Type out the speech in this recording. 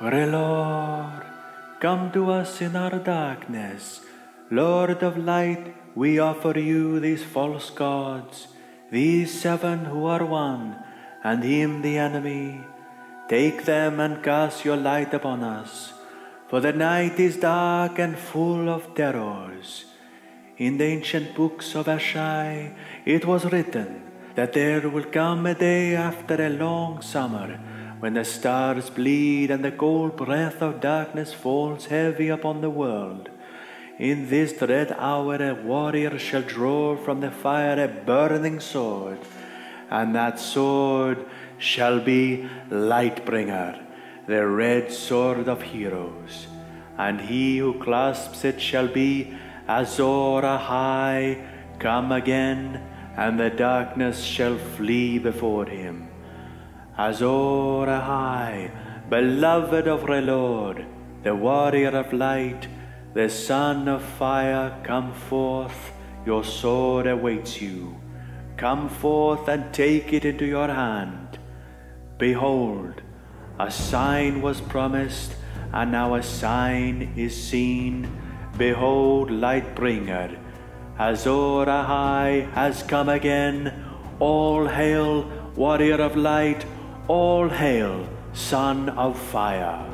Lord, come to us in our darkness. Lord of light, we offer you these false gods, these seven who are one, and him the enemy. Take them and cast your light upon us, for the night is dark and full of terrors. In the ancient books of Asshai it was written that there will come a day after a long summer when the stars bleed and the cold breath of darkness falls heavy upon the world. In this dread hour a warrior shall draw from the fire a burning sword, and that sword shall be Lightbringer, the red sword of heroes. And he who clasps it shall be Azor Ahai, come again, and the darkness shall flee before him. Azor Ahai, beloved of the Lord, the warrior of light, the son of fire, come forth, your sword awaits you. Come forth and take it into your hand. Behold, a sign was promised, and now a sign is seen. Behold, Lightbringer, Azor Ahai has come again. All hail, warrior of light, all hail, son of fire.